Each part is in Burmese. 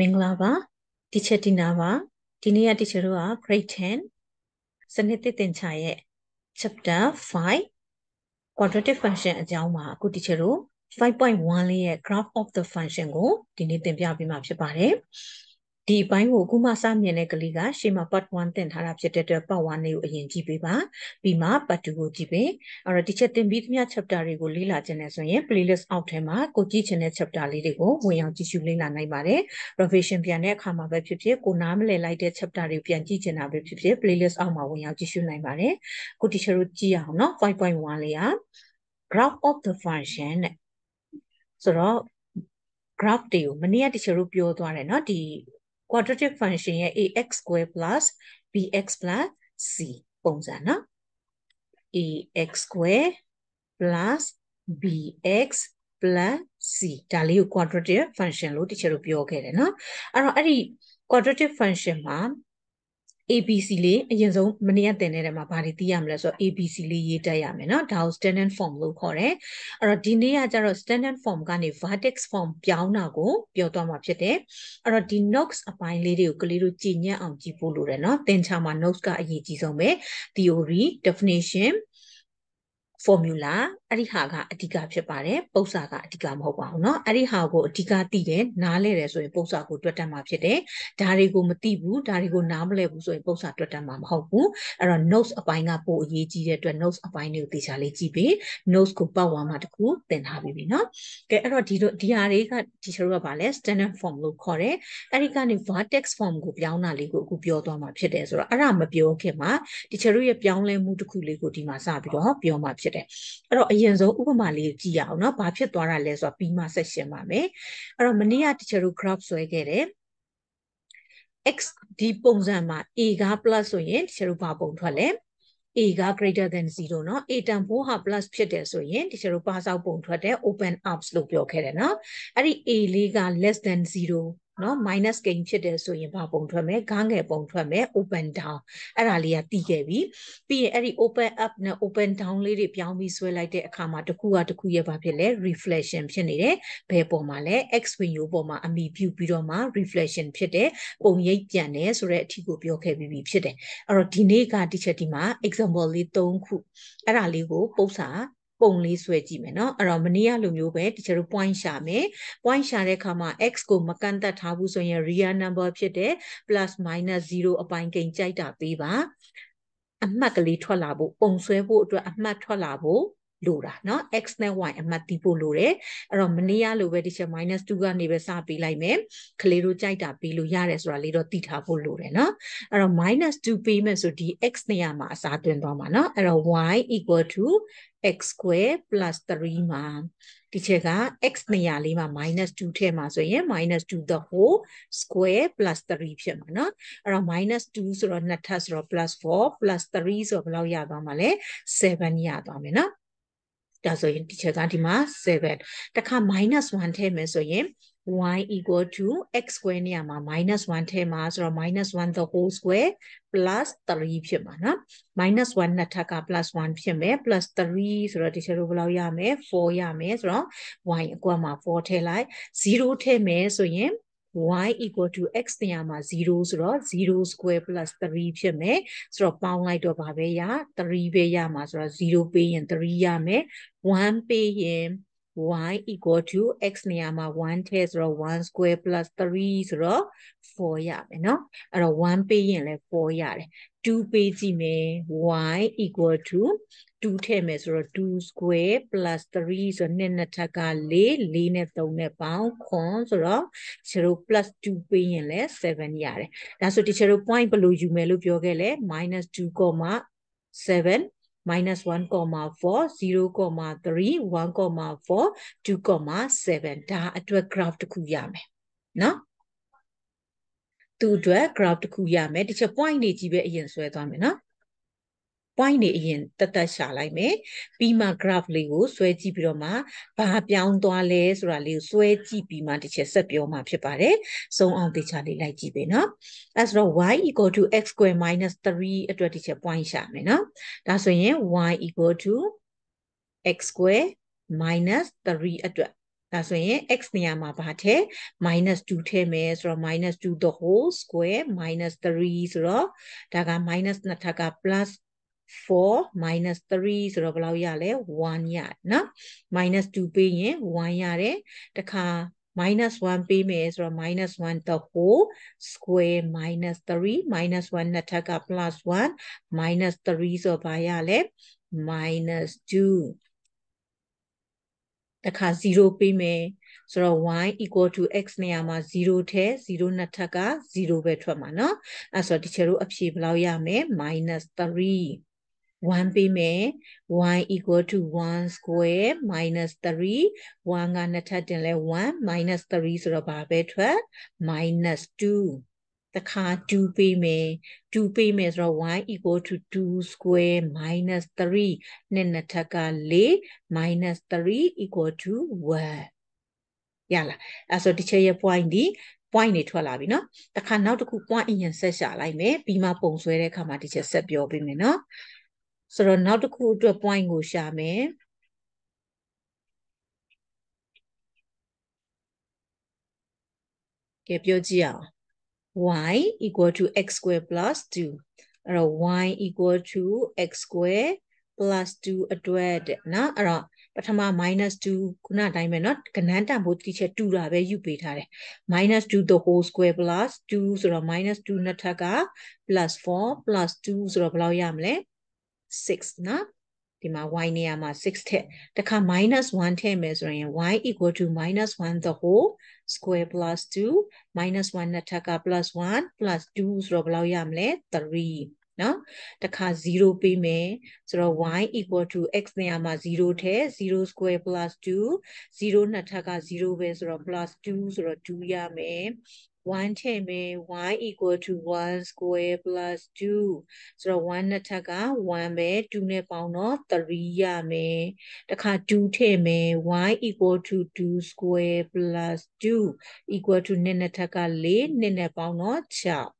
မင်္ဂလာပါ teacher တီနာပါဒီနေ့က teacher တို့က grade 10စနစ်သစ်သင်ချာရဲ့ chapter 5 quadratic function အကြောင်းမှာအခု teacher တို့5.1လေးရဲ့ graph of the function ကိုဒီနေ့သင်ပြပေးမှာဖြစ်ပါတယ် ဒီအပိုင်းကိုအခုမှစမြင်တဲ့ကလေးကရှေ့မှာ part 1သင်ထားတာဖြစ်တဲ့အတွက် part 1လေးကိုအရင်ကြည့်ပေးပါပြီးမှ part 2ကိုကြည့်ပေးအဲ့တော့ teacher သင်ပြီးသမျှ chapter တွေကိုလေ့လာခြင်းနဲ့ဆိုရင် playlist အောက်ထဲမှာကိုကြည့်ချင်တဲ့ chapter လေးတွေကိုဝင်အောင်ကြည့်ရှုလေ့လာနိုင်ပါတယ် revision ပြန်တဲ့အခါမှာပဲဖြစ်ဖြစ်ကိုနားမလည်လိုက်တဲ့ chapter တွေပြန်ကြည့်ချင်တာပဲဖြစ်ဖြစ် playlist အောက်မှာဝင်အောင်ကြည့်ရှုနိုင်ပါတယ်ကို teacher တို့ကြည့်အောင်နော်5.1လေးက graph of the function တဲ့ဆိုတော့ graph တွေကိုမနေ့က teacher တို့ပြောသွားတယ်เนาะဒီ quadratic function ရဲ့ ax square plus bx plus c ပုံစံနော် ax square plus bx plus c ဒါလေးကို quadratic function လို့တချို့တို့ပြောခဲ့တယ်နော်အဲ့တော့အဲ့ဒီ quadratic function မှာ ABC လေးအရင်ဆုံးမနေ့ကတင်တဲ့ထဲမှာဘာတွေသိရမလဲဆိုတော့ ABC လေးရေးတက်ရမယ်နော်ဒါကို standard form လို့ခေါ်တယ်အဲ့တော့ဒီနေ့ကကျတော့ standard form ကနေ vertex form ပြောင်းတာကိုပြောသွားမှာဖြစ်တယ်အဲ့တော့ဒီ notes အပိုင်းလေးတွေကိုကလေးတို့ကြည်ညက်အောင်ကြည့်ဖို့လိုတယ်နော်သင်ချာမှာ notes ကအရေးကြီးဆုံးပဲ theory definition formula အဲ့ဒီဟာကအဓိကဖြစ်ပါတယ်ပု္ပ္ပာကအဓိကမဟုတ်ပါဘူးเนาะအဲ့ဒီဟာကိုအဓိကသိတယ်နားလဲတယ်ဆိုရင်ပု္ပ္ပာကိုတွက်တတ်မှာဖြစ်တယ်ဒါတွေကိုမသိဘူးဒါတွေကိုနားမလဲဘူးဆိုရင်ပု္ပ္ပာတွက်တတ်မှာမဟုတ်ဘူးအဲ့တော့ notes အပိုင်းကပိုအရေးကြီးတဲ့အတွက် notes အပိုင်းတွေကိုသေချာလေးကြည့်ပြီး notes ကိုပတ်ဝန်းမှာတခုသင်ထားပြီးပြီเนาะကဲအဲ့တော့ဒီဒီဟာတွေကဒီချေတို့ကဗာလဲ standard form လို့ခေါ်တယ်အဲ့ဒီကနေ vertex form ကိုပြောင်းတာလေးကိုအခုပြောသွားမှာဖြစ်တယ်ဆိုတော့အဲ့ဒါမပြောခင်မှာဒီချေတို့ရဲ့ပြောင်းလဲမှုတစ်ခုလေးကိုဒီမှာစပြီးတော့ပြောမှာဖြစ်တယ် အဲ့တော့အရင်ဆုံးဥပမာလေးကြည့်ရအောင်เนาะဘာဖြစ်သွားတာလဲဆိုတော့ပြီးမှဆက်ရှင်းပါမယ်အဲ့တော့မနေ့ကတချို့တို့ graph ဆွဲခဲ့တယ် x ဒီပုံစံမှာ a က plus ဆိုရင်တချို့တို့ဘာပုံထွက်လဲ a က greater than 0เนาะ a တန်ဖိုးဟာ plus ဖြစ်တယ်ဆိုရင်တချို့တို့ပါစောက်ပုံထွက်တယ် open ups လို့ပြောခဲ့တယ်เนาะအဲ့ဒီ a လေးက less than 0 နော် minus gain ဖြစ်တယ်ဆိုရင်ဘာပုံထွက်မလဲဂန်းငယ်ပုံထွက်မယ် open down အဲ့ဒါလေးကတည်ခဲ့ပြီပြီးရင်အဲ့ဒီ open up နဲ့ open down လေးတွေပြောင်းပြီးဆွဲလိုက်တဲ့အခါမှာတစ်ခုကတစ်ခုရဲ့ဘာဖြစ်လဲ reflection ဖြစ်နေတယ်ဘယ်ပုံမှာလဲ x window ပေါ်မှာအမိပြုပြီးတော့မှ reflection ဖြစ်တဲ့ပုံရိပ်ပြန်တယ်ဆိုတဲ့အထီကိုပြောခဲ့ပြီးပြီဖြစ်တယ်အဲ့တော့ဒီနေ့က teacher ဒီမှာ example လေး၃ခုအဲ့ဒါလေးကိုပု္ပ္ပုံလေးဆွဲကြည့်မယ်နော်အဲ့တော့မနေ့ကလိုမျိုးပဲတချို့ point ရှာမယ် point ရှာတဲ့အခါမှာ x ကိုမကန့်သက်ထားဘူးဆိုရင် real number ဖြစ်တဲ့ plus minus 0အပိုင်းကိန်းကြိုက်တာပေးပါအမှတ်ကလေးထွက်လာဖို့ပုံဆွဲဖို့အတွက်အမှတ်ထွက်လာဖို့ လိုတာเนาะ x နဲ့ y အမှတ်တီးဖို့လိုတယ်အဲ့တော့မနေ့ကလိုပဲဒီချက် -2 ကနေပဲစပေးလိုက်မယ်ကလေးတို့ကြိုက်တာပေးလို့ရတယ်ဆိုတာလေးတော့သိထားဖို့လိုတယ်เนาะအဲ့တော့ -2 ပေးမယ်ဆိုဒီ x နေရာမှာအစားသွင်းသွားမှာเนาะအဲ့တော့ y equal to x square plus 3မှာဒီချက်က x နေရာလေးမှာ -2 ထည့်မှာဆိုရင် -2 the whole square plus 3ဖြစ်မှာเนาะအဲ့တော့ -2 ဆိုတော့နှစ်ထပ်ဆိုတော့ +4 +3ဆိုတော့ဘယ်လောက်ရသွားမှာလဲ7ရသွားမယ်เนาะ ဒါဆိုရင်ဒီချက်ကဒီမှာ7တခါ -1 ထည့်မယ်ဆိုရင် y equal to x square နေရာမှာ -1 ထည့်မှာဆိုတော့ -1 the whole square plus 3ဖြစ်မှာနော် -1 နှစ်ထပ်က plus 1ဖြစ်မယ် plus 3ဆိုတော့ဒီချက်တို့ဘယ်လောက်ရမလဲ4ရမယ်ဆိုတော့ y အကွက်မှာ4ထည့်လိုက်0ထည့်မယ်ဆိုရင် y equal to x နေရာမှာ0ဆိုတော့0 square plus 3ဖြစ်မယ်ဆိုတော့ပေါင်းလိုက်တော့ဗာပဲရ3ပဲရမှာဆိုတော့0ပေးရင်3ရမယ်1ပေးရင် y equal to x နေရာမှာ1ထဲဆိုတော့1 square plus 3ဆိုတော့4ရမယ်เนาะအဲ့တော့1ပေးရင်လည်း4ရတယ်2ပေးကြည့်မယ် y equal to 2ထည့်မယ်ဆိုတော့2 square plus 3ဆိုတော့နှစ်နှစ်ထပ်က4 4နဲ့3နဲ့ပေါင်းခွန်ဆိုတော့ချေတို့ plus 2ပေးရင်လည်း7ရတယ်ဒါဆိုဒီချေတို့ point ဘယ်လိုယူမယ်လို့ပြောခဲ့လဲ -2, 7 -1,4 ဒါအတွက် graph တစ်ခုရမယ်နော်သူအတွက် graph တစ်ခုရမယ်တချို့ point တွေကြီးပဲအရင်ဆွဲသွားမယ်နော် point တွေအရင်တက်တက်ရှာလိုက်မယ်ပြီးမှ graph လေးကိုဆွဲကြည့်ပြီးတော့မှဘာပြောင်းသွားလဲဆိုတာလေးကိုဆွဲကြည့်ပြီးမှတစ်ချက်ဆက်ပြောမှဖြစ်ပါတယ်စုံအောင်တေချာလေးလိုက်ကြည့်ပေးနော်အဲဆိုတော့ y equal to x square minus 3အတွက်တစ်ချက် point ရှာမယ်နော်ဒါဆိုရင် y equal to x square minus 3အတွက်ဒါဆိုရင် x နေရာမှာဘာထည့် -2 ထည့်မယ်ဆိုတော့ -2 the whole square -3 ဆိုတော့ဒါက minus နှစ်ထပ်က plus 4 minus 3ဆိုတော့ဘယ်လောက်ရလဲ1ရနော် minus 2ပေးရင်1ရတယ်တခါ minus 1ပေးမယ်ဆိုတော့ minus 1 the whole square minus 3 minus 1နှစ်ထပ်က plus 1 minus 3ဆိုတော့ဘာရလဲ minus 2တခါ0ပေးမယ်ဆိုတော့ y equal to x နေရာမှာ0ထဲ0နှစ်ထပ်က0ပဲထွက်မှာเนาะအဲ့ဆိုတော့ဒီချေတို့အဖြေဘယ်လောက်ရမလဲ -3 1ပေးမယ် y equal to 1 square minus 3 1ကနှစ်ထပ်တင်လဲ1 minus 3ဆိုတော့ဘာပဲထွက် minus 2တခါ2ပေးမယ်2ပေးမယ်ဆိုတော့ y equal to 2 square minus 3နှစ်နှစ်ထပ်က4 minus 3 equal to 1ရလားအဲ့ဆိုဒီချက်ရဲ့ point ဒီ point တွေထွက်လာပြီเนาะတခါနောက်တစ်ခု point အရင်ဆက်ရှာလိုက်မယ်ပြီးမှပုံဆွဲတဲ့အခါမှာဒီချက်ဆက်ပြောပေးမယ်เนาะ ဆိုတော့နောက်တစ်ခုအတွက် point ကိုရှာမယ်ကဲပြောကြည့်အောင် y equal to x square plus 2အဲ့တော့ y equal to x square plus 2အတွက်တဲ့နော်အဲ့တော့ပထမ -2 ခုနအတိုင်းပဲเนาะကဏ္ဍတန်ဖို့တိချက်တူတာပဲယူပေးထားတယ် -2 the whole square plus 2ဆိုတော့ -2 နှစ်ထပ်က plus 4 plus 2ဆိုတော့ဘယ်လောက်ရမလဲ 6နော်ဒီမှာ y နေရာမှာ6ထည့်တခါ minus 1ထည့်မယ်ဆိုရင် y equal to minus 1 the whole square plus 2 minus 1နှစ်ထပ်က plus 1 plus 2ဆိုတော့ဘယ်လောက်ရမလဲ3 နော်တခါ0ပေးမယ်ဆိုတော့ y equal to x နေရာမှာ0ထည့်0 square plus 2 0နှစ်ထပ်က0ပဲဆိုတော့ plus 2ဆိုတော့2ရမယ်1ထည့်မယ် y equal to 1 square plus 2ဆိုတော့1နှစ်ထပ်က1ပဲ2နဲ့ပေါင်းတော့3ရမယ်တခါ2ထည့်မယ် y equal to 2 square plus 2 equal to 2နှစ်ထပ်က4 2နဲ့ပေါင်းတော့6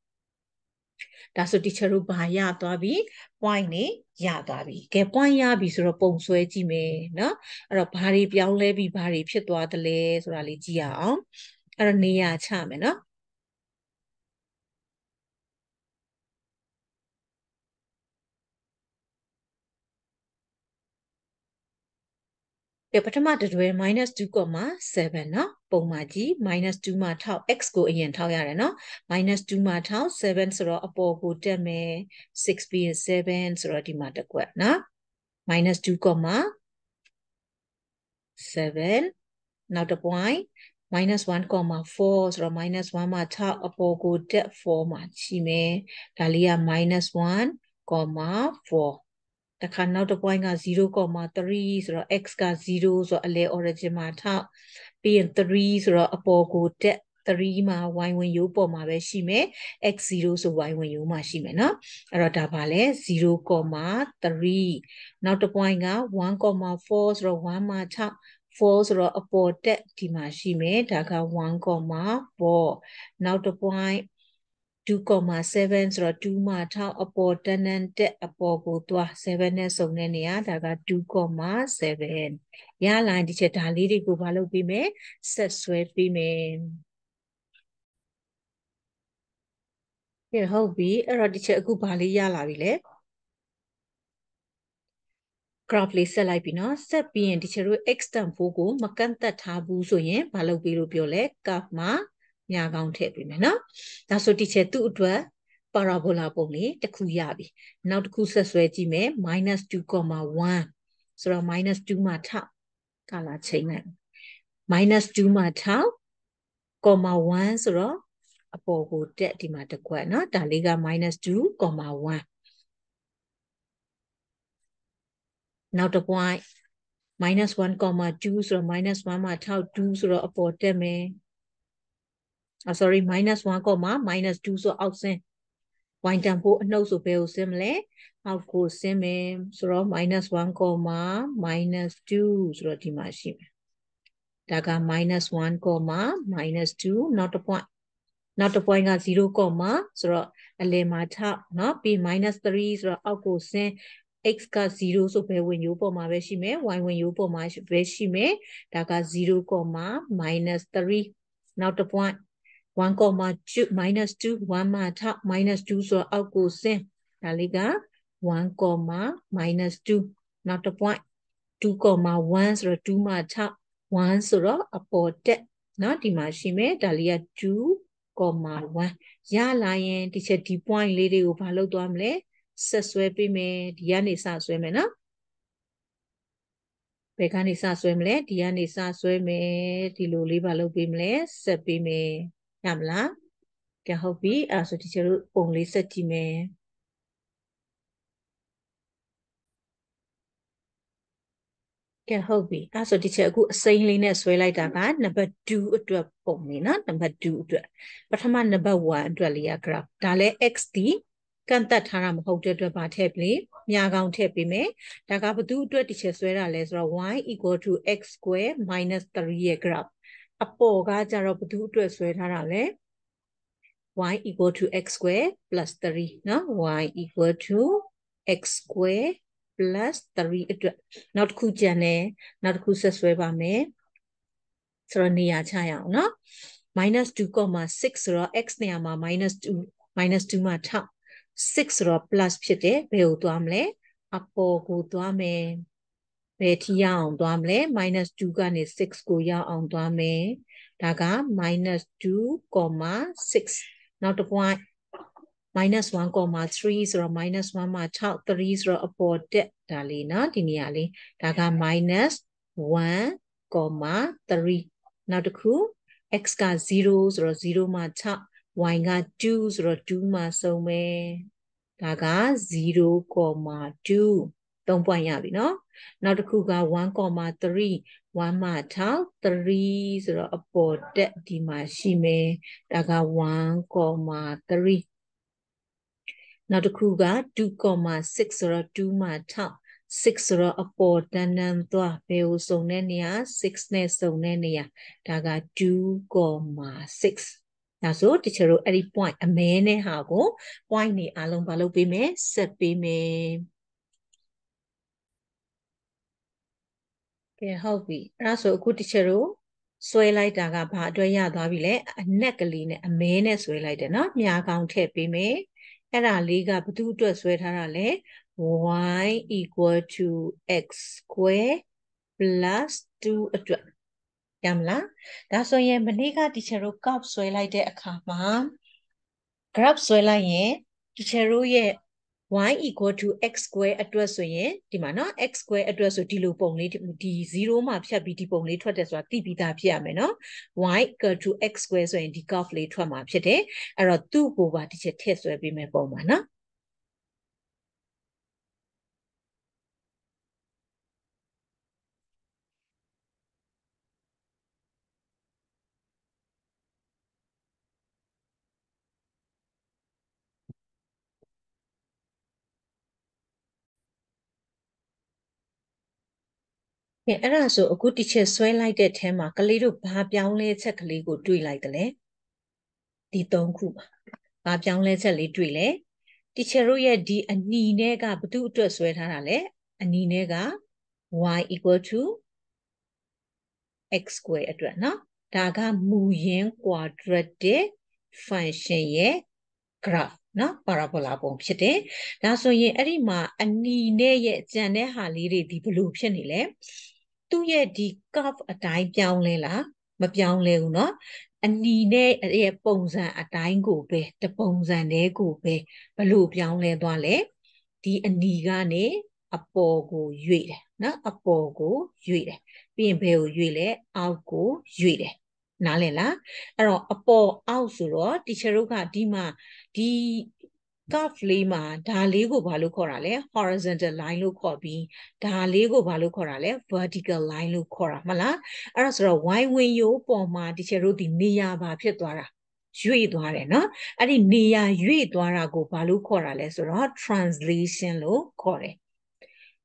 ဒါဆို teacher တို့ဘာရသွားပြီ point နေရသွားပြီကဲ point ရပြီဆိုတော့ပုံဆွဲကြည့်မယ်เนาะအဲ့တော့ဘာတွေပြောင်းလဲပြီးဘာတွေဖြစ်သွားသလဲဆိုတာလေးကြည့်ရအောင်အဲ့တော့နေရာချမယ်เนาะ ကဲပထမတစ်တွဲ -2.7เนาะပုံမှန်ကြည့် -2 မှာထောက် x ကိုအရင်ထောက်ရတယ်เนาะ -2 မှာထောက်7ဆိုတော့အပေါ်ကိုတက်မယ်6ပြီး7ဆိုတော့ဒီမှာတစ်ကွက်เนาะ -2.7 နောက်တစ် point -1.4ဆိုတော့ -1 မှာထောက်အပေါ်ကိုတက်4မှာရှိမယ်ဒါလေးက -1.4 တခါနောက်တစ် point က0.3ဆိုတော့ x က0ဆိုတော့အလဲ origin မှာထောက်ပြီးရင်3ဆိုတော့အပေါ်ကိုတက်3မှာ y ဝင်ရိုးပေါ်မှာပဲရှိမယ် x0 ဆို y ဝင်ရိုးမှာရှိမယ်เนาะအဲ့တော့ဒါပါလဲ0.3နောက်တစ် point က1.4ဆိုတော့1မှာ6 4ဆိုတော့အပေါ်တက်ဒီမှာရှိမယ်ဒါက1.4နောက်တစ် point 2.7ဆိုတော့2မှာထောက်အပေါ်တန်းတန်းတက်အပေါ်ကိုသွား7နဲ့စုံတဲ့နေရာဒါက2.7ရလာဒီချက်ဒါလေးတွေကိုမလုပ်ပြီးမယ်ဆက်ဆွဲပြီးမယ်ကဲဟုတ်ပြီအဲ့တော့ဒီချက်အခုဘာလေးရလာပြီလဲ graph လေးဆက်လိုက်ပြီเนาะဆက်ပြီးရင်ဒီချက်တို့ x တန်ဖိုးကိုမကန့်သက်ထားဘူးဆိုရင်မလုပ်ပြီးလို့ပြောလဲ curve မှာ ညာကောင်းထည့်ပေးမယ်နော်ဒါဆိုဒီချက်သူ့အတွက်ပါရာဘိုလာပုံလေးတစ်ခုရပြီနောက်တစ်ခုဆက်ဆွဲကြည့်မယ် -2.1 ဆိုတော့ -2 မှာထောက်ကလာချိန်လိုက် -2 မှာထောက် 1ဆိုတော့အပေါ်ကိုတက်ဒီမှာတစ်ခွက်เนาะဒါလေးက -2.1 နောက်တစ် point -1.2 ဆိုတော့ -1 မှာထောက်2ဆိုတော့အပေါ်တက်မယ် sorry minus 1 comma minus 2ဆိုအောက်ဆင်း y တန်ဖို့အနှုတ်ဆိုဘယ်ကိုဆင်းမလဲအောက်ကိုဆင်းမယ်ဆိုတော့ minus 1 comma minus 2ဆိုတော့ဒီမှာရှိမယ်ဒါက minus 1 comma minus 2 not a point နောက်တစ် point က0 comma ဆိုတော့အလယ်မှာထเนาะပြီး minus 3ဆိုတော့အောက်ကိုဆင်း x က0ဆိုဘယ်ဝင်ရိုးပေါ်မှာပဲရှိမယ် y ဝင်ရိုးပေါ်မှာပဲရှိမယ်ဒါက0 -3နောက်တစ် point 1,2 minus 2 1မှာထောက် minus 2ဆိုတော့အောက်ကိုဆင်းဒါလေးက1 minus 2နောက်တစ် point 2,1ဆိုတော့2မှာထောက်1ဆိုတော့အပေါ်တက်เนาะဒီမှာရှိမယ်ဒါလေးက2,1ရလာရင်ဒီချက်ဒီ point လေးတွေကိုဘာလုပ်သွားမလဲဆက်ဆွဲပေးမယ်ဒီကနေစဆွဲမယ်နော်ဘယ်ကနေစဆွဲမလဲဒီကနေစဆွဲမယ်ဒီလိုလေးဘာလုပ်ပေးမလဲဆက်ပေးမယ် ရမလားကဲဟုတ်ပြီအဲ့ဆိုဒီချေတို့ပုံလေးဆက်ကြည့်မယ်ကဲဟုတ်ပြီအဲ့ဆိုဒီချက်အခုအစိမ်းလေးနဲ့ဆွဲလိုက်တာကနံပါတ်2အတွက်ပုံလေးနော်နံပါတ်2အတွက်ပထမနံပါတ်1အတွက်လေးက graph ဒါလည်း x ဒီကန့်သက်ထားတာမဟုတ်တဲ့အတွက်ဗာထည့်ပြီမြာကောင်ထည့်ပေးမယ်ဒါကဘသူအတွက်တစ်ချက်ဆွဲတာလဲဆိုတော့ y = x square 3ရဲ့ graph အပေါ်ကကြတော့ဘသူအတွက်ဆွဲထားတာလဲ y = x square 3เนาะ y = x square 3အတွက်နောက်တစ်ခုကြံတယ်နောက်တစ်ခုဆက်ဆွဲပါမယ်ဆိုတော့နေရာချရအောင်เนาะ -2.6ဆိုတော့ x နေရာမှာ -2 -2မှာထောက်6ဆိုတော့ plus ဖြစ်တယ်ဘယ်ကိုသွားမလဲအပေါ်ကိုသွားမယ် ဘယ်ထိရအောင်သွားမလဲ -2 ကနေ6ကိုရအောင်သွားမယ်ဒါက -2.6 နောက်တစ် point -1.3 ဆိုတော့ -1 မှာ6 3ဆိုတော့အပေါ်တက်ဒါလေးနော်ဒီနေရာလေးဒါက -1.3 နောက်တစ်ခု x က0ဆိုတော့0မှာ6 y က2ဆိုတော့2မှာစုံမယ်ဒါက0.2 3 point ရပြီเนาะနောက်တစ်ခုက1.3 1မှာထောက်3ဆိုတော့အပေါ်တက်ဒီမှာရှိမယ်ဒါက1.3နောက်တစ်ခုက2.6ဆိုတော့2မှာထောက်6ဆိုတော့အပေါ်တန်းတန်းသွားဘယ်ကိုစုံတဲ့နေရာ6နဲ့စုံတဲ့နေရာဒါက2.6ဒါဆိုတချို့တို့အဲ့ဒီ point အမဲနဲ့ဟာကို point နေအလုံးမလုပ်ပေးမယ်ဆက်ပေးမယ် ကဲဟုတ်ပြီအဲ့ဒါဆိုအခုတချို့တို့ဆွဲလိုက်တာကဘာအတွက်ရသွားပြီလဲအနက်ကလေးနဲ့အမဲနဲ့ဆွဲလိုက်တယ်နော်မြာကောင်ထည့်ပေးမယ်အဲ့ဒါလေးကဘသူအတွက်ဆွဲထားတာလဲ y equal to x square plus 2အတွက်ရမလားဒါဆိုရင်မနေ့က teacher တို့ curve ဆွဲလိုက်တဲ့အခါမှာ graph ဆွဲလိုက်ရင် teacher တို့ရဲ့ y equal to x square အတွက်ဆိုရင်ဒီမှာနော် x square အတွက်ဆိုဒီလိုပုံလေးဒီ0မှာဖြတ်ပြီးဒီပုံလေးထွက်တယ်ဆိုတာသိပြီးသားဖြစ်ရမယ်နော် y equal to x square ဆိုရင်ဒီ curve လေးထွက်မှာဖြစ်တယ်အဲ့တော့သူ့ကိုပါဒီချက်ထည့်ဆွဲပေးမယ်ပုံပါနော် ကဲအဲ့ဒါဆိုအခုတစ်ချက်ဆွဲလိုက်တဲ့အဲမှာကလေးတို့ဘာပြောင်းလဲချက်ကလေးကိုတွေးလိုက်တယ်လေဒီ၃ခုပါဘာပြောင်းလဲချက်လေးတွေးလဲတစ်ချက်တို့ရဲ့ဒီအနီနဲ့ကဘသူအတွက်ဆွဲထားတာလဲအနီနဲ့က y equal to x square အတွက်နော်ဒါကမူရင်း quadratic function ရဲ့ graph နော် parabola ပုံဖြစ်တယ်ဒါဆိုရင်အဲ့ဒီမှာအနီနဲ့ရဲ့ကြံတဲ့ဟာလေးတွေဒီဘလို့ဖြစ်နေလဲ သူ့ရဲ့ဒီ curve အတိုင်းပြောင်းလဲလားမပြောင်းလဲဘူးเนาะအနီနဲ့ရဲ့ပုံစံအတိုင်းကိုပဲတပုံစံတည်းကိုပဲဘလို့ပြောင်းလဲသွားလဲဒီအနီကနေအပေါ်ကိုရွေ့တယ်เนาะအပေါ်ကိုရွေ့တယ်ပြီးရင်ဘယ်ကိုရွေ့လဲအောက်ကိုရွေ့တယ်နားလည်လားအဲ့တော့အပေါ်အောက်ဆိုတော့တီချာတို့ကဒီမှာဒီ curve လေးမှာဒါလေးကိုဘာလို့ခေါ်တာလဲ horizontal line လို့ခေါ်ပြီးဒါလေးကိုဘာလို့ခေါ်တာလဲ vertical line လို့ခေါ်တာမလားအဲ့ဒါဆိုတော့ y ဝင်ရိုးပေါ်မှာတချေတို့ဒီနေရာပါဖြစ်သွားတာရွေ့သွားတယ်နော်အဲ့ဒီနေရာရွေ့သွားတာကိုဘာလို့ခေါ်တာလဲဆိုတော့ translation လို့ခေါ်တယ်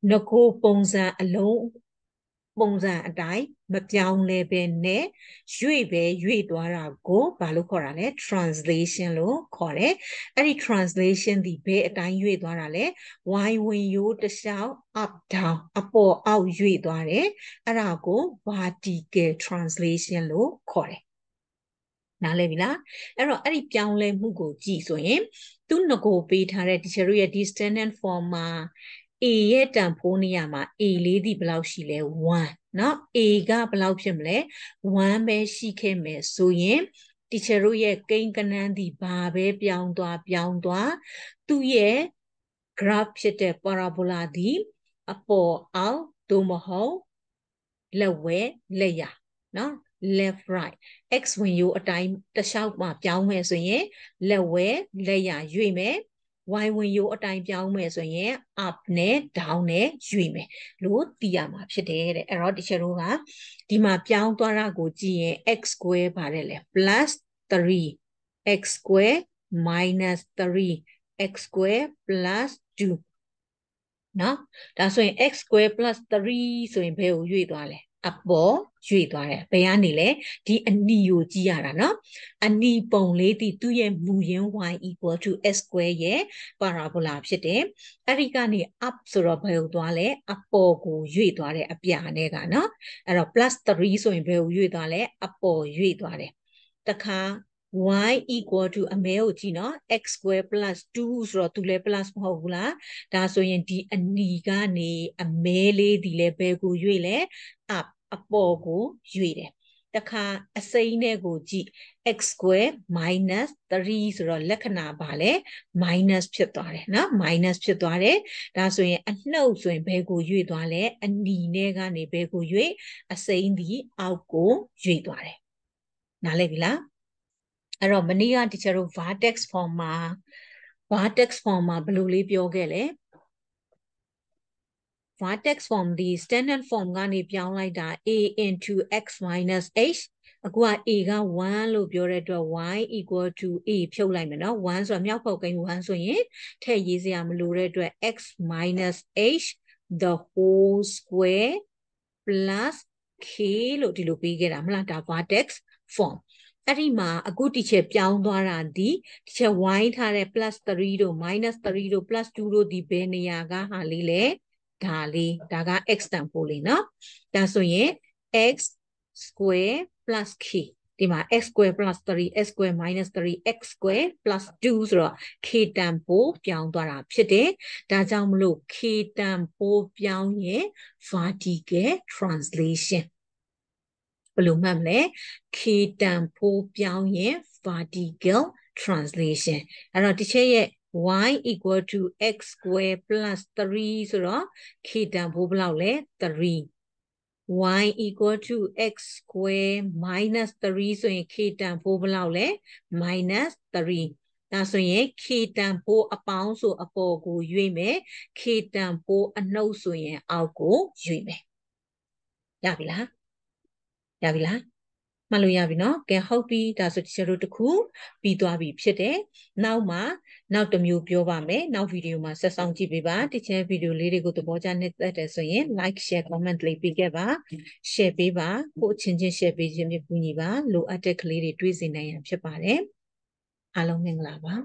ငကိုပုံစံအလုံး ပုံစံအတိုင်းမပြောင်းလဲပဲနဲ့ရွေ့ပဲရွေ့သွားတာကိုဘာလို့ခေါ်တာလဲ translation လို့ခေါ်တယ်အဲ့ဒီ translation ဒီဘယ်အတိုင်းရွေ့သွားတာလဲ y ဝင်ရိုးတစ်လျှောက် up down အပေါ်အောက်ရွေ့သွားတယ်အဲ့ဒါကို vertical translation လို့ခေါ်တယ်နားလည်ပြီလားအဲ့တော့အဲ့ဒီပြောင်းလဲမှုကိုကြည့်ဆိုရင်သူ့ငကိုပေးထားတဲ့ teacher တို့ရဲ့ distance form မှာ a ရဲ့တန်ဖိုးနေရာမှာ a လေးဒီဘယ်လောက်ရှိလဲ1เนาะ a ကဘယ်လောက်ဖြစ်မလဲ1ပဲရှိခဲ့မယ်ဆိုရင် teacher တို့ရဲ့ကိန်းကနန်းဒီဘာပဲပြောင်းသွားပြောင်းသွားသူ့ရဲ့ graph ဖြစ်တဲ့ parabola ဒီအပေါ်အောက်သို့မဟုတ်လက်ဝဲလက်ရเนาะ left right x ဝင်ရိုးအတိုင်းတစ်လျှောက်မှာပြောင်းမယ်ဆိုရင်လက်ဝဲလက်ရရွေ့မယ် y ဝင်ရိုးအတိုင်းပြောင်းမယ်ဆိုရင် up နဲ့ down နဲ့ရွေ့မယ်လို့သိရမှာဖြစ်တယ်တဲ့အဲ့တော့ teacher တို့ကဒီမှာပြောင်းသွားတာကိုကြည့်ရင် x square ပါတယ်လေ plus 3 x square minus 3 x square plus 2နော်ဒါဆိုရင် x square plus 3ဆိုရင်ဘယ်ကိုရွေ့သွားလဲ အပေါ်ရွေ့သွားတယ်ဘယ်ကနေလဲဒီအနီကိုကြည့်ရတာနော်အနီပုံလေးဒီသူ့ရဲ့မူရင်း y equal to s square ရဲ့ parabola ဖြစ်တယ်အဲ့ဒီကနေ up ဆိုတော့ဘယ်ကိုသွားလဲအပေါ်ကိုရွေ့သွားတယ်အပြာနဲ့ကနော်အဲ့တော့ plus 3ဆိုရင်ဘယ်ကိုရွေ့သွားလဲအပေါ်ရွေ့သွားတယ်တခါ y equal to အမဲကိုကြည့်နော် x square plus 2ဆိုတော့သူလည်း plus မဟုတ်ဘူးလားဒါဆိုရင်ဒီအနီကနေအမဲလေးဒီလည်းဘယ်ကိုရွေ့လဲ up အပေါ်ကိုရွေ့တယ်တခါအစိမ်းနဲ့ကိုကြည့် x square minus 3ဆိုတော့လက္ခဏာပါလဲ minus ဖြစ်သွားတယ်နော် minus ဖြစ်သွားတယ်ဒါဆိုရင်အနှုတ်ဆိုရင်ဘယ်ကိုရွေ့သွားလဲအနီနဲ့ကနေဘယ်ကိုရွေ့အစိမ်းဒီအောက်ကိုရွေ့သွားတယ်နားလည်ပြီလား အဲ့တော့မနေ့က teacher တို့ vertex form မှာ vertex form မှာဘယ်လိုလေးပြောခဲ့လဲ vertex form ဒီ standard form ကနေပြောင်းလိုက်တာ a into x minus h အခုက a က1လို့ပြောတဲ့အတွက် y equal to a ဖြုတ်လိုက်မယ်နော်1ဆိုတော့မြောက်ဖောက်ကိန်း1ဆိုရင်ထည့်ရေးစရာမလိုတဲ့အတွက် x minus h the whole square plus k လို့ဒီလိုပေးခဲ့တာမလားဒါ vertex form အဲ့ဒီမှာအခုတီချက်ပြောင်းသွားတာဒီတီချက်ဝိုင်းထားတဲ့ plus 3တို့ minus 3တို့ plus 2တို့ဒီဘယ်နေရာကဟာလေးလဲဒါလေးဒါက x တန်ဖိုးလေးเนาะဒါဆိုရင် x square plus k ဒီမှာ x square plus 3 x square minus 3 x square plus 2ဆိုတော့ k တန်ဖိုးပြောင်းသွားတာဖြစ်တယ်ဒါကြောင့်မလို့ k တန်ဖိုးပြောင်းရင် vertical translation ဘယ်လိုမှတ်မလဲ k တန်ဖိုးပြောင်းရင် vertical translation အဲ့တော့တစ်ချက်ရဲ့ y equal to x square plus 3ဆိုတော့ k တန်ဖိုးဘယ်လောက်လဲ3 y equal to x square minus 3ဆိုရင် k တန်ဖိုးဘယ်လောက်လဲ minus 3ဒါဆိုရင် k တန်ဖိုးအပေါင်းဆိုအပေါ်ကိုရွေ့မယ် k တန်ဖိုးအနှုတ်ဆိုရင်အောက်ကိုရွေ့မယ်ရပြီလား ရပြီလားမှတ်လို့ရပြီနော်ကဲဟုတ်ပြီဒါဆိုတချို့တို့တခုပြီးသွားပြီဖြစ်တယ်နောက်မှနောက်တစ်မျိုးပြောပါမယ်နောက်ဗီဒီယိုမှာဆက်ဆောင်ကြည့်ပေးပါတချို့ဗီဒီယိုလေးတွေကိုသဘောကျနေတဲ့တယ်ဆိုရင် like share comment လေးပေးခဲ့ပါ share ပေးပါကိုအချင်းချင်း share ပေးခြင်းဖြင့်ကူညီပါလိုအပ်တဲ့ကလေးတွေတွေ့စေနိုင်ရန်ဖြစ်ပါတယ်အားလုံးမင်္ဂလာပါ